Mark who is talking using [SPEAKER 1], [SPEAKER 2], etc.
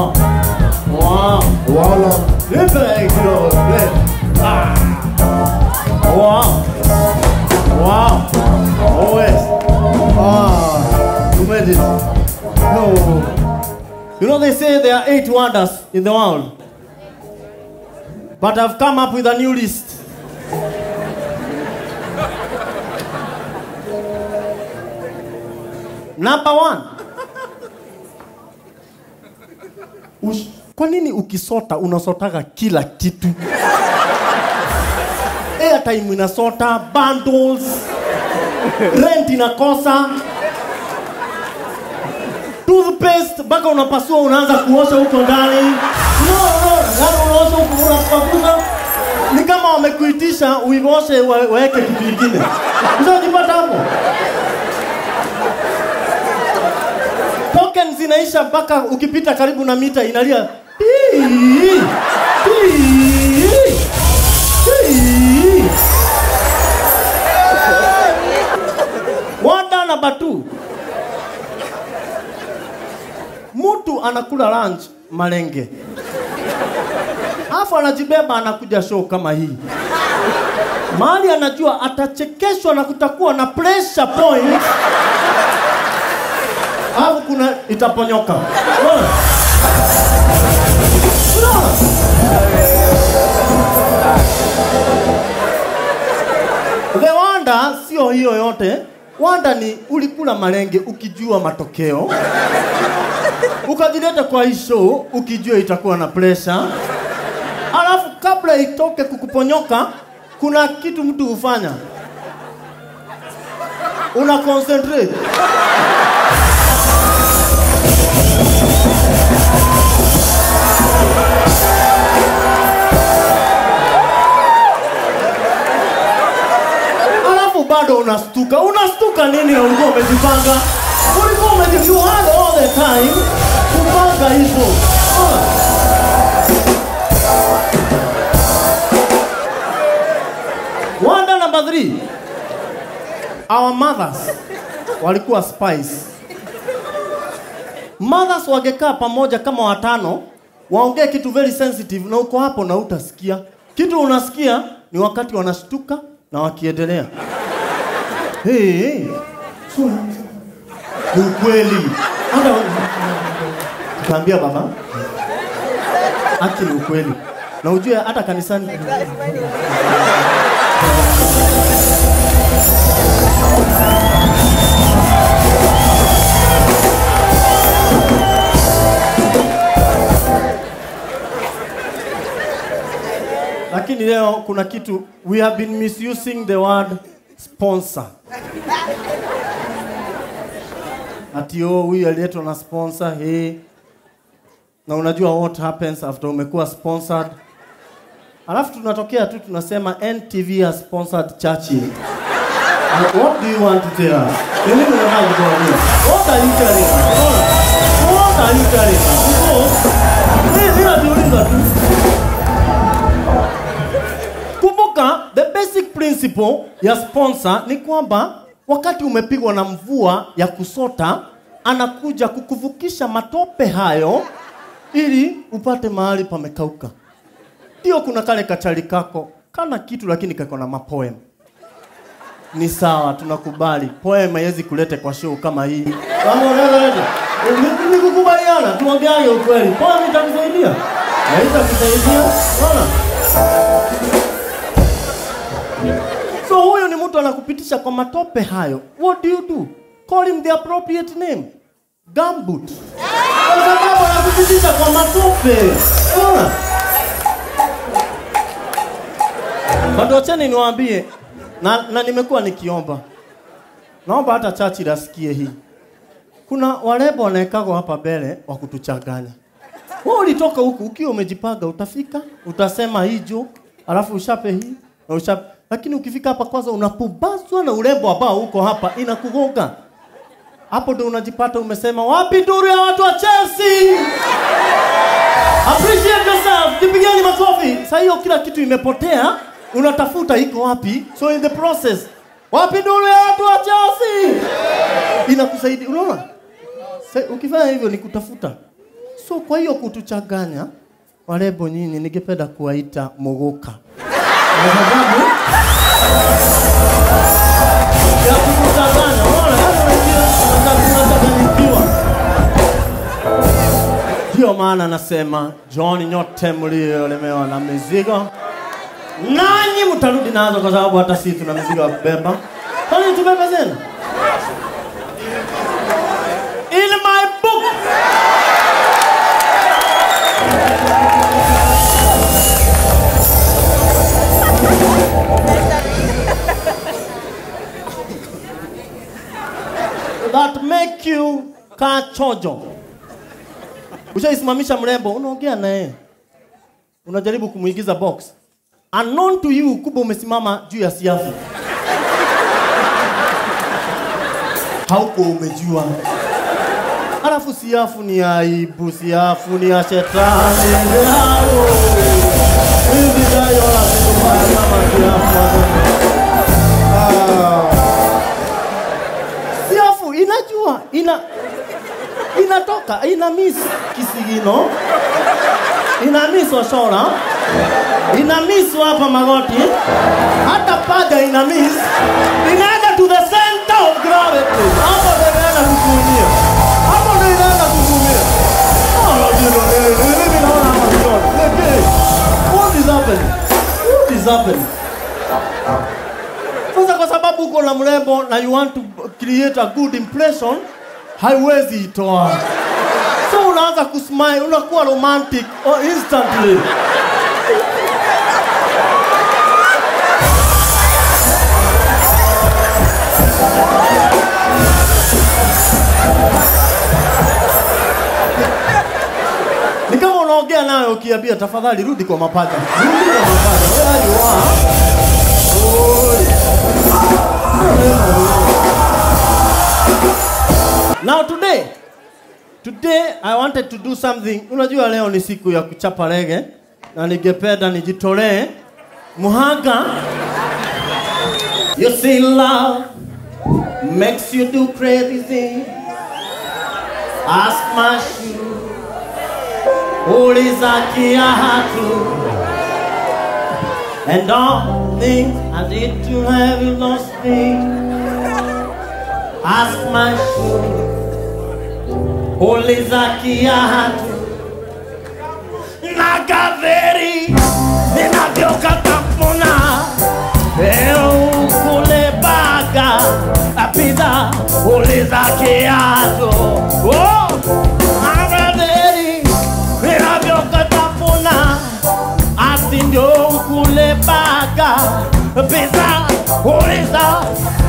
[SPEAKER 1] Wow. Wow.
[SPEAKER 2] Wala.
[SPEAKER 1] Nipe kidogo. nipe. Ah. Wow. Wow. Always. Ah. You made it. No. You know they say there are eight wonders in the world. But I've come up with a new list. Number one. Ush, kwa nini ukisota unasotaga kila kitu? Airtime inasota, bundles, rent inakosa, toothpaste mpaka unapasua unaanza kuosha huko ndani. No, no, yani unaosha huko unapakuza. Ni kama wamekuitisha uioshe waweke kitu kingine. Unajipata hapo? Token zinaisha mpaka ukipita karibu na mita inalia. Wanda na batu, Mtu anakula lunch malenge, afu anajibeba anakuja show kama hii. Mahali anajua atachekeshwa na kutakuwa na pressure point au kuna itaponyoka. Unaona? Unaona? The wonder sio hiyo yote. Wanda ni ulikula malenge ukijua matokeo, ukajileta kwa hii ukijua itakuwa na pressure, alafu kabla itoke kukuponyoka, kuna kitu mtu hufanya, una concentrate unastuka. Unastuka nini ulikuwa umejipanga? Ulikuwa umeji you all the time kupanga hivyo. wanda Wonder number three. Our mothers walikuwa spice Mothers wangekaa pamoja kama watano waongee kitu very sensitive na uko hapo na utasikia. Kitu unasikia ni wakati wanashtuka na wakiendelea. Hey, ni ukweli. Baba, haki ni ukweli, na ujue hata kanisani. Lakini leo kuna kitu. We have been misusing the word sponsor. Ati oh, huyu aliletwa na sponsor hey. na unajua what happens after umekuwa sponsored. Alafu tunatokea tu tunasema ntv has sponsored churchill And what do you want to tell us? Ni to unataka kutuambia? what are you telling us? What are you telling us? Because, mimi najiuliza tu principle ya sponsor ni kwamba wakati umepigwa na mvua ya kusota, anakuja kukuvukisha matope hayo ili upate mahali pamekauka. Ndio kuna kale kachali kako kana kitu, lakini kako na mapoem. Ni sawa, tunakubali poem haiwezi kulete kwa show kama hii. Ni- kukubaliana, tuongeane ukweli. Poem itakusaidia, kusaidia. Unaona? So huyu ni mtu anakupitisha kwa matope hayo. What do you do? Call him the appropriate name. Gumboot. Kwa sababu anakupitisha kwa matope. Unaona? Bado acheni niwaambie na, na nimekuwa nikiomba. Naomba hata chachi lasikie hii. Kuna warembo wanaekagwa hapa mbele wa kutuchanganya. Wewe ulitoka huku ukiwa umejipanga, utafika, utasema hii joke, alafu ushape hii na ushape. Lakini ukifika hapa kwanza unapumbazwa na urembo ambao uko hapa, inakugonga hapo, ndo unajipata umesema wapi nduru ya watu wa Chelsea? Appreciate yourself, jipigeni makofi. Sasa hiyo kila kitu imepotea, unatafuta iko wapi? So in the process, wapi nduru ya watu wa Chelsea? Inakusaidia, unaona? Ukifanya hivyo ni kutafuta So kwa hiyo kutuchanganya warembo nyinyi, ningependa kuwaita mogoka Ndio maana nasema John, nyote mliolemewa na mizigo, nanyi mtarudi nazo, kwa sababu hata sisi tuna mizigo ya kubeba. Kwani tubebe zenu? Kaa chojo. Ushaisimamisha mrembo, unaongea naye, unajaribu kumuigiza box, unknown to you, kumbe umesimama juu ya siafu, hauko umejua. Alafu siafu ni aibu, siafu ni ya shetani. Hivi nayo lazima siafu. Ah. Siafu inajua ina inatoka ina miss kisigino ina miss washona, ina miss hapa magoti hata paja ina miss inaenda to the center of gravity hapo ndio inaenda kukuumia hapo ndio inaenda kukuumia oh mimi naona hapa ndio what is happening what is happening sasa kwa sababu uko na mrembo na you want to create a good impression, haiwezi itoa. So unaanza kusmile, unakuwa romantic or instantly. Ni kama unaongea ukiambia tafadhali rudi kwa mapaja. Rudi kwa mapaja. Where you are. Now today, today I wanted to do something. Unajua leo ni siku ya kuchapa rege na ningependa nijitolee muhanga. You see love makes you do crazy things. Ask my shoe. Uliza kiatu. And all things I did to have you lost me. Ask my shoe. Polizaquiado Na caveira E na bioca tampona Eu o baga A vida Polizaquiado Oh!
[SPEAKER 2] Na caveira E na bioca tampona Assim eu
[SPEAKER 1] pulei
[SPEAKER 2] baga
[SPEAKER 1] Pisa Polizaquiado